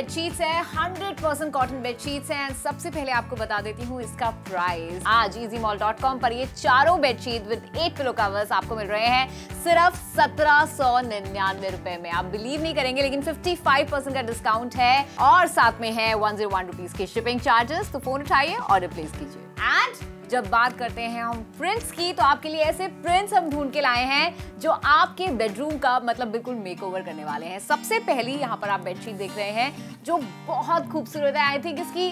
Bedsheets है 100% cotton bedsheets हैं। सबसे पहले आपको बता देती हूँ इसका प्राइस आज easymall.com पर ये चारों bedsheet with eight pillow covers आपको मिल रहे हैं। सिर्फ़ सत्रह सौ निन्यानवे रुपए में। आप बिलीव नहीं करेंगे, लेकिन 55% का डिस्काउंट है। और साथ में है वन ज़ीरो वन रुपीज़ के शिपिंग चार्जेस तो फ़ोन उठाइए और रिप्लेस कीजिए। एंड जब बात करते हैं हम प्रिंट्स की तो आपके लिए ऐसे प्रिंट्स हम ढूंढ के लाए हैं जो आपके बेडरूम का मतलब बिल्कुल मेकओवर करने वाले हैं। सबसे पहली यहाँ पर आप बेडशीट देख रहे हैं जो बहुत खूबसूरत है। आई थिंक इसकी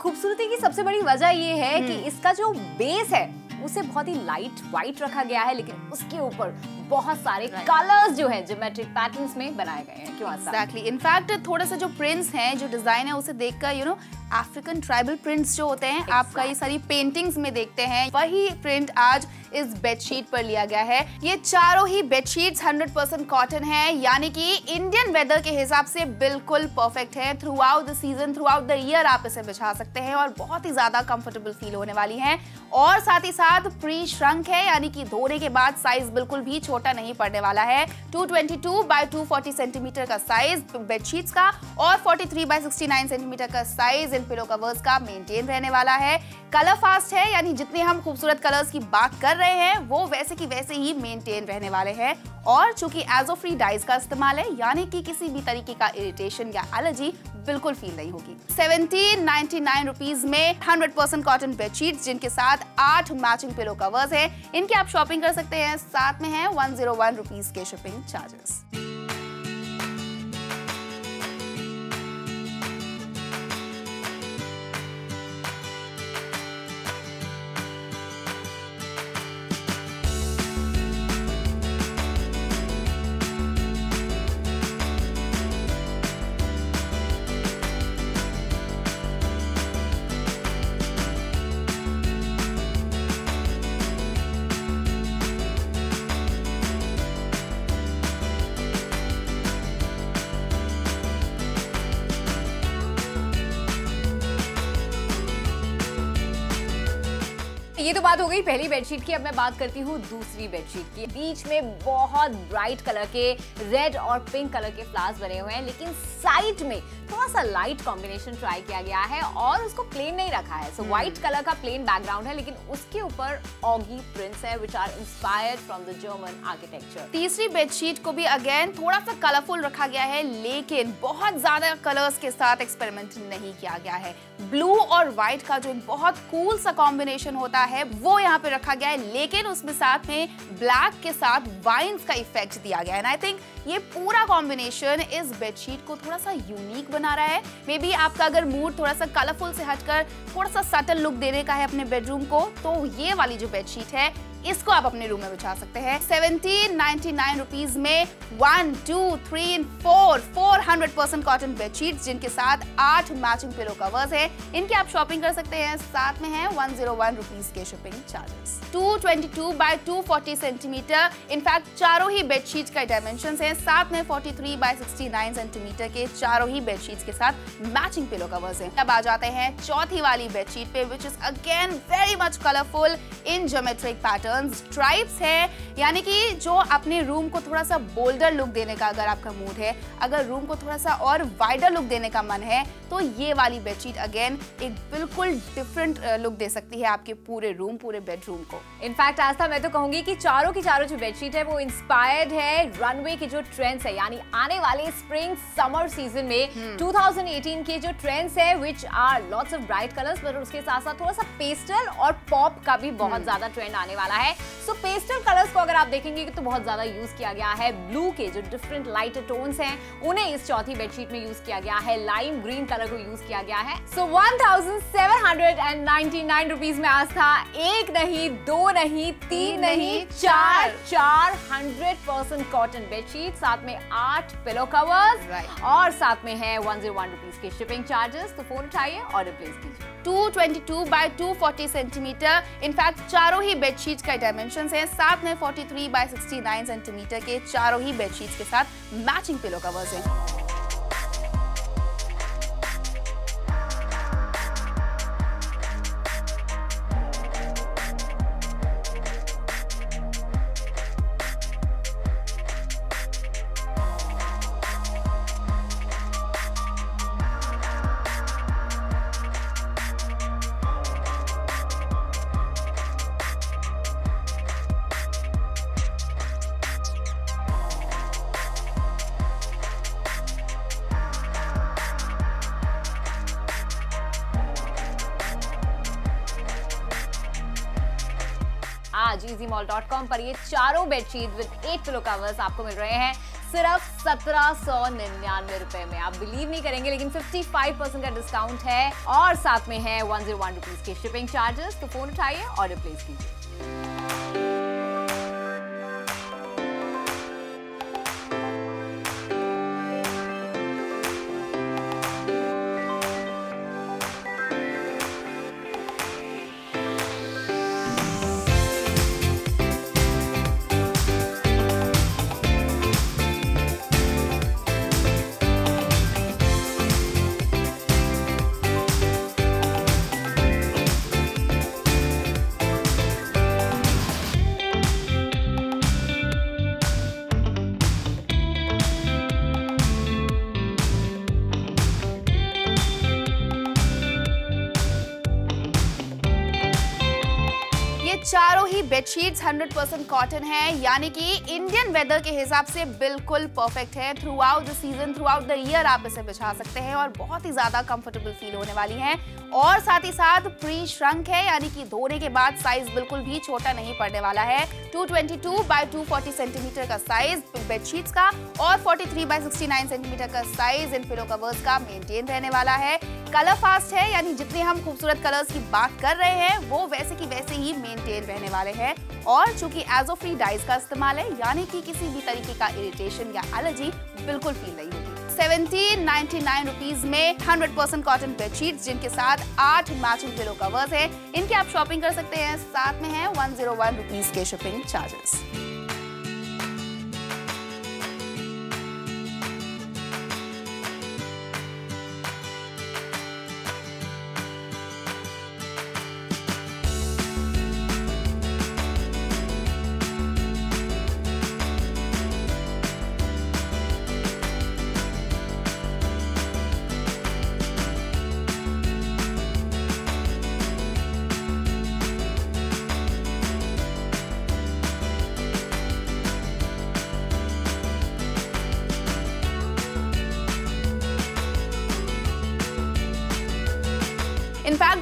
खूबसूरती की सबसे बड़ी वजह ये है कि हम्म। इसका जो बेस है उसे बहुत ही लाइट व्हाइट रखा गया है लेकिन उसके ऊपर बहुत सारे कलर्स जो है ज्योमेट्रिक पैटर्न्स में बनाए गए हैं। क्यों एग्जैक्टली इनफैक्ट थोड़ा सा जो प्रिंट्स हैं जो डिज़ाइन है उसे देखकर you know African tribal prints जो होते हैं exactly. आपका ये सारी पेंटिंग्स में देखते हैं। वही प्रिंट आज इस बेडशीट पर लिया गया है। ये चारों ही बेडशीट्स 100% कॉटन है यानी कि इंडियन वेदर के हिसाब से बिल्कुल परफेक्ट है। Throughout the season throughout the year आप इसे बिछा सकते हैं और बहुत ही ज़्यादा कंफर्टेबल फील होने वाली है। और साथ ही साथ प्री श्रंक है यानी कि धोने के बाद साइज़ बिल्कुल भी छोटा नहीं पड़ने वाला है। 222 बाय 240 सेंटीमीटर का साइज़ बेडशीट्स का और 43 बाय 69 सेंटीमीटर का साइज़ इन पिलो कवर्स का मेंटेन रहने वाला है। कलर फास्ट है, यानी जितने हम खूबसूरत कलर्स की बात कर रहे हैं, वो वैसे की वैसे ही मेंटेन रहने वाले हैं। और चूँकि एजो फ्री डाइज का इस्तेमाल है, यानी कि किसी भी तरीके का इरिटेशन या एलर्जी बिल्कुल फील नहीं होगी। सेवनटीन नाइनटी नाइन रुपीज़ में हंड्रेड परसेंट कॉटन बेडशीट जिनके साथ आठ मैचिंग पिलो कवर्स है। इनकी आप शॉपिंग कर सकते हैं, साथ में है वन ज़ीरो वन रुपीज़ के शिपिंग चार्जेस ये तो बात हो गई पहली बेडशीट की अब मैं बात करती हूँ दूसरी बेडशीट की। बीच में बहुत ब्राइट कलर के रेड और पिंक कलर के फ्लावर्स बने हुए हैं लेकिन साइड में थोड़ा सा लाइट कॉम्बिनेशन ट्राई किया गया है और उसको प्लेन नहीं रखा है। सो so, व्हाइट कलर का प्लेन बैकग्राउंड है लेकिन उसके ऊपर ऑगी प्रिंट्स है which are inspired from the German architecture तीसरी बेडशीट को भी अगेन थोड़ा सा कलरफुल रखा गया है लेकिन बहुत ज़्यादा कलर्स के साथ एक्सपेरिमेंट नहीं किया गया है। ब्लू और व्हाइट का जो बहुत कूल सा कॉम्बिनेशन होता है वो यहाँ पे रखा गया है, लेकिन उसमें साथ में ब्लैक के साथ वाइन्स का इफ़ेक्ट दिया गया है। एंड आई थिंक ये पूरा कॉम्बिनेशन इस बेडशीट को थोड़ा सा यूनिक बना रहा है। मे बी आपका अगर मूड थोड़ा सा कलरफुल से हटकर, थोड़ा सा सटल लुक देने का है अपने बेडरूम को तो ये वाली जो बेडशीट है इसको आप अपने रूम में बिछा सकते हैं। सेवनटीन नाइनटी नाइन रुपीज़ में one, two, three, four four hundred percent cotton bedsheet जिनके साथ आठ मैचिंग पिलो कवर्स है। इनकी आप शॉपिंग कर सकते हैं। साथ में है वन ज़ीरो वन रुपीज़ के shipping charges two twenty two by two forty centimetre in fact चारों ही बेडशीट का डायमेंशन है। साथ में forty three by sixty nine centimetre के चारों ही बेडशीट के साथ मैचिंग पिलो कवर्स है। अब आ जाते हैं चौथी वाली बेडशीट पे which is again very much colourful in geometric pattern pattern stripes है यानी कि जो अपने रूम को थोड़ा सा बोल्डर लुक देने का अगर आपका मूड है अगर रूम को थोड़ा सा और वाइडर लुक देने का मन है तो ये वाली बेडशीट अगेन एक बिल्कुल डिफरेंट लुक दे सकती है आपके पूरे रूम पूरे बेडरूम को इनफैक्ट आस्था मैं तो कहूँगी कि चारों की चारों जो बेडशीट है वो इंस्पायर्ड है रनवे के जो ट्रेंड्स है यानी आने वाले स्प्रिंग समर सीज़न में hmm. 2018 के जो ट्रेंड्स है which are lots of bright colours पर उसके साथ साथ थोड़ा सा पेस्टल और पॉप का भी बहुत hmm. ज़्यादा ट्रेंड आने वाला है है। सो पेस्टल कलर्स को अगर आप देखेंगे तो बहुत ज़्यादा यूज़ किया गया है। ब्लू के जो डिफरेंट लाइट टोन्स हैं उन्हें इस चौथी बेडशीट में यूज़ किया गया है। लाइम ग्रीन कलर को यूज़ किया गया है। सो वन थाउज़ेंड में आज था। एक नहीं दो नहीं तीन नहीं चार। चार। हंड्रेड परसेंट कॉटन बेडशीट साथ में आठ पिलो कवर्स और साथ में है वन ज़ीरो वन रुपीज़ के शिपिंग चार्जेस तो फ़ोन उठाइए और रिप्लेस कीजिए। 222 बाय 240 सेंटीमीटर इनफैक्ट चारों ही बेडशीट का डायमेंशन है। साथ में 43 बाय 69 सेंटीमीटर के चारों ही बेडशीट के साथ मैचिंग पिलो कवर्स हैं। आज इजी मॉल डॉट कॉम पर ये चारों bedsheet with eight pillow covers आपको मिल रहे हैं। सिर्फ़ सत्रह सौ निन्यानवे रुपए में। आप बिलीव नहीं करेंगे, लेकिन 55 परसेंट का डिस्काउंट है। और साथ में है वन ज़ीरो वन रुपीज़ के शिपिंग चार्जेस तो फ़ोन उठाइए और रिप्लेस कीजिए। बेडशीट्स 100% कॉटन है, यानी कि इंडियन वेदर के हिसाब से बिल्कुल परफेक्ट है। Throughout the season throughout the year आप इसे बिछा सकते हैं और बहुत ही ज़्यादा कंफर्टेबल फील होने वाली हैं। और साथ ही साथ प्री श्रंक है, यानी कि धोने के बाद साइज़ बिल्कुल भी छोटा नहीं पड़ने वाला है। 222 बाय 240 सेंटीमीटर का साइज़ बेडशीट्स का और 43 बाय 69 सेंटीमीटर का साइज़ इन पिलो कवर्स का मेंटेन रहने वाला है। कलर फास्ट है, यानी जितने हम खूबसूरत कलर्स की बात कर रहे हैं, वो वैसे की वैसे ही मेंटेन रहने वाले हैं। और चूँकि एजो फ्री डाइज का इस्तेमाल है, यानी कि किसी भी तरीके का इरिटेशन या एलर्जी बिल्कुल फील नहीं होगी सेवनटीन नाइनटी नाइन रुपीज़ में 100% कॉटन बेडशीट जिनके साथ आठ मैचिंग पिलो कवर्स हैं। इनकी आप शॉपिंग कर सकते हैं। साथ में है वन ज़ीरो वन रुपीज़ के शिपिंग चार्जेस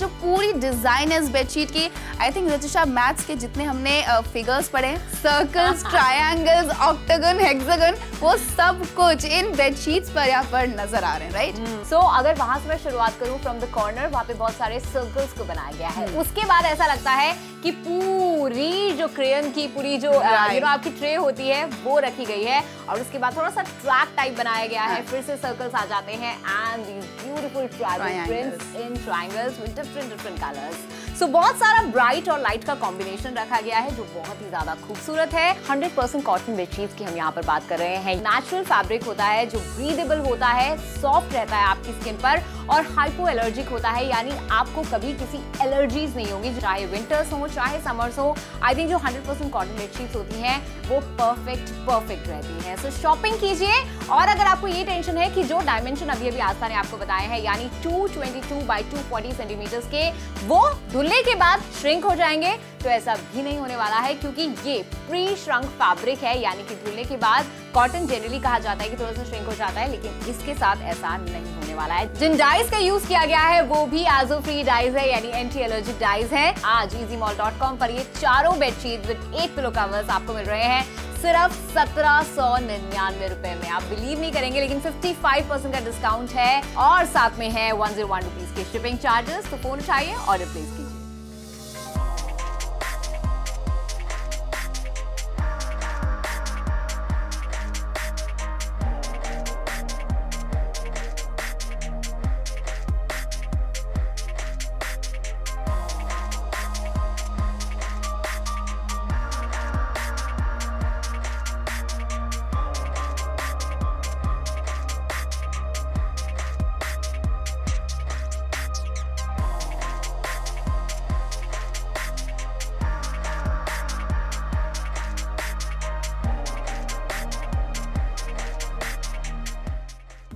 जो पूरी डिज़ाइन है इस बेडशीट की आई थिंक रचिशा मैथ्स के जितने हमने फिगर्स पढ़े सर्कल्स ट्रायंगल्स ऑक्टागन हेक्सागन वो सब कुछ इन बेडशीट्स पर यहाँ पर नज़र आ रहे हैं राइट सो so, अगर वहाँ से मैं शुरुआत करूँ फ्रॉम द कॉर्नर वहाँ पे बहुत सारे सर्कल्स को बनाया गया है। उसके बाद ऐसा लगता है कि पूरी जो क्रेयन की पूरी जो यू. नो आपकी ट्रे होती है वो रखी गई है और उसके बाद थोड़ा सा ट्रैक टाइप बनाया गया है। फिर से सर्कल्स आ जाते हैं and these beautiful tribal prints in triangles with different different colours so so, बहुत सारा ब्राइट और लाइट का कॉम्बिनेशन रखा गया है जो बहुत ही ज़्यादा खूबसूरत है। 100% परसेंट कॉटन बेडशीट की हम यहाँ पर बात कर रहे हैं। नेचुरल फैब्रिक होता है जो ब्रीदेबल होता है सॉफ्ट रहता है आपकी स्किन पर। और हाइपो एलर्जिक होता है, यानी आपको कभी किसी एलर्जीज नहीं होगी, चाहे विंटर्स हो, चाहे समर्स हो। आई थिंक जो 100% कॉटन बेडशीट्स होती हैं, वो परफेक्ट परफेक्ट रहती हैं। सो शॉपिंग कीजिए, और अगर आपको ये टेंशन है कि जो डायमेंशन अभी अभी आस्था ने आपको बताए हैं, यानी 222 बाई 240 सेंटीमीटर्स के, वो धुलने के बाद श्रिंक हो जाएँगे तो ऐसा भी नहीं होने वाला है, क्योंकि ये प्री श्रंक फैब्रिक है, यानी कि धुलने के बाद कॉटन जनरली कहा जाता है कि थोड़ा सा श्रिंक हो जाता है, लेकिन इसके साथ ऐसा नहीं वाला है। जिन डाइज का यूज़ किया गया है, वो भी एजो फ्री डाइज है, यानी एंटी एलर्जिक डाइज है। आज इजी मॉल डॉट कॉम पर ये चारों बेडशीट विद एक किलो कवर्स आपको मिल रहे हैं। सिर्फ़ सत्रह सौ निन्यानवे रुपए में। आप बिलीव नहीं करेंगे, लेकिन 55 परसेंट का डिस्काउंट है। और साथ में है वन ज़ीरो वन रुपीज़ के शिपिंग चार्जेस तो फ़ोन उठाइए और रिप्लेस कीजिए।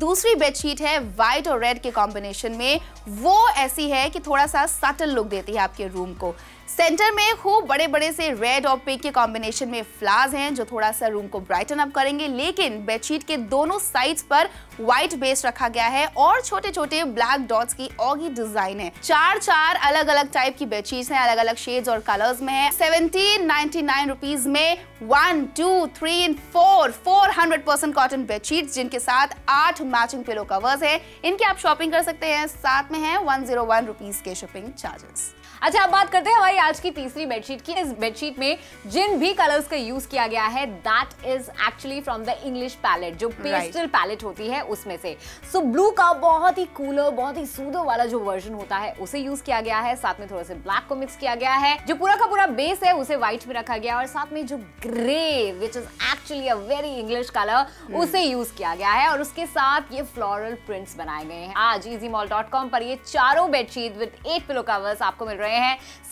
दूसरी बेडशीट है व्हाइट और रेड के कॉम्बिनेशन में। वो ऐसी है कि थोड़ा सा सटल लुक देती है आपके रूम को। सेंटर में खूब बड़े बड़े से रेड और पिंक के कॉम्बिनेशन में फ्लावर्स हैं, जो थोड़ा सा रूम को ब्राइटन अप करेंगे। लेकिन बेडशीट के दोनों साइड्स पर व्हाइट बेस रखा गया है और छोटे छोटे ब्लैक डॉट्स की ऑगी डिज़ाइन है। चार चार अलग अलग टाइप की बेडशीट्स हैं अलग अलग शेड्स और कलर्स में है। सेवनटीन नाइनटी नाइन रुपीज़ में one two three and four four hundred percent cotton bedsheet जिनके साथ आठ मैचिंग पिलो कवर्स है। इनकी आप शॉपिंग कर सकते हैं, साथ में है वन ज़ीरो वन रुपीज़ के शिपिंग चार्जेस अच्छा अब बात करते हैं हमारी आज की तीसरी बेडशीट की। इस बेडशीट में जिन भी कलर्स का यूज़ किया गया है that is actually from the English palette जो पेस्टल right. पैलेट होती है उसमें से। सो so, ब्लू का बहुत ही कूलर बहुत ही सूदो वाला जो वर्जन होता है उसे यूज़ किया गया है। साथ में थोड़ा सा ब्लैक को मिक्स किया गया है जो पूरा का पूरा बेस है उसे व्हाइट में रखा गया और साथ में जो grey which is actually a very English colour उसे यूज़ किया गया है। और उसके साथ ये फ्लोरल प्रिंट्स बनाए गए हैं। आज easymall.com पर ये चारों bedsheet with eight pillow covers आपको मिल रहे हैं।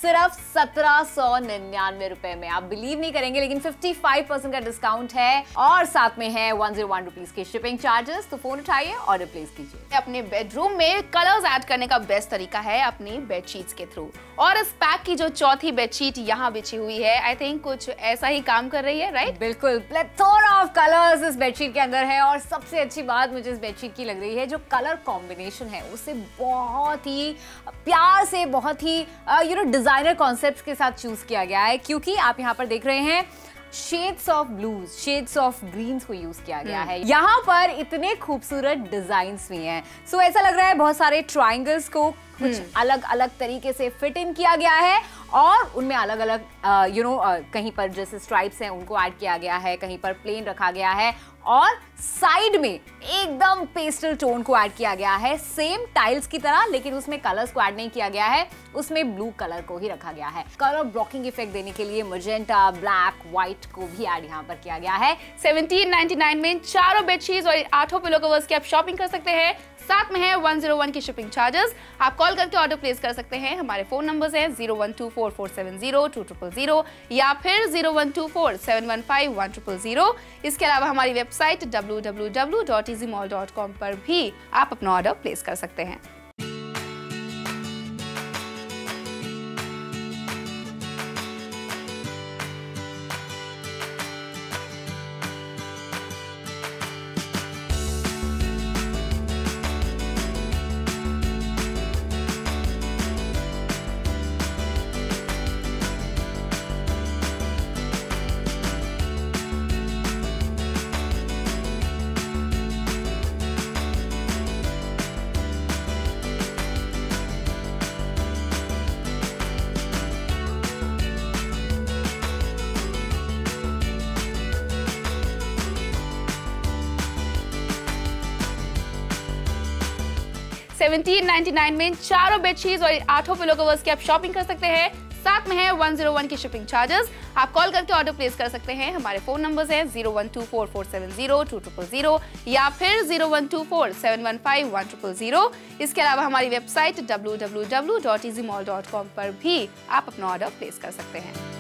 सिर्फ़ सत्रह सौ निन्यानवे रुपए में। आप बिलीव नहीं करेंगे लेकिन 55 परसेंट का डिस्काउंट है और साथ में है वन ज़ीरो वन रुपीज़ के शिपिंग चार्जेस तो फ़ोन उठाइए ऑर्डर प्लेस कीजिए। अपने बेडरूम में कलर्स ऐड करने का बेस्ट तरीका है अपनी बेडशीट्स के थ्रू और इस पैक की जो चौथी बेडशीट यहाँ बिछी हुई है आई थिंक कुछ ऐसा ही काम कर रही है राइट बिल्कुल प्लेथोरा ऑफ़ कलर्स इस बेडशीट के अंदर है और सबसे अच्छी बात मुझे इस बेडशीट की लग रही है जो कलर कॉम्बिनेशन है उसे बहुत ही प्यार से बहुत ही यू नो डिज़ाइनर कॉन्सेप्ट के साथ चूज़ किया गया है क्योंकि आप यहाँ पर देख रहे हैं shades of blues shades of greens को यूज़ किया गया है। यहाँ पर इतने खूबसूरत डिज़ाइन भी हैं। सो so, ऐसा लग रहा है बहुत सारे ट्राइंगल्स को कुछ अलग अलग तरीके से फिट इन किया गया है। और उनमें अलग अलग यू नो कहीं पर जैसे स्ट्राइप्स हैं, उनको ऐड किया गया है, कहीं पर प्लेन रखा गया है और साइड में एकदम पेस्टल टोन को ऐड किया गया है। सेम टाइल्स की तरह, लेकिन उसमें कलर्स को ऐड नहीं किया गया है, उसमें ब्लू कलर को ही रखा गया है। कलर ब्लॉकिंग इफ़ेक्ट देने के लिए मजेंटा ब्लैक व्हाइट को भी ऐड यहाँ पर किया गया है। 1799 में चारों बेडशीट्स और आठों पिलो कवर्स की आप शॉपिंग कर सकते हैं। साथ में है 101 की शिपिंग चार्जेस आप कॉल करके ऑर्डर प्लेस कर सकते हैं। हमारे फ़ोन नंबर्स हैं zero one two four four seven zero two triple zero या फिर zero one two four seven one five one triple zero इसके अलावा हमारी website W W W dot dot com पर भी आप अपना ऑर्डर प्लेस कर सकते हैं। 1799 में चारों बेडशीट्स और आठों पिलो कवर्स की आप शॉपिंग कर सकते हैं। साथ में है 101 की शिपिंग चार्जेस आप कॉल करके ऑर्डर प्लेस कर सकते हैं। हमारे फ़ोन नंबर्स हैं zero one two four four seven zero two triple zero या फिर zero one two four seven one five one triple zero इसके अलावा हमारी वेबसाइट कॉम पर भी आप अपना ऑर्डर प्लेस कर सकते हैं।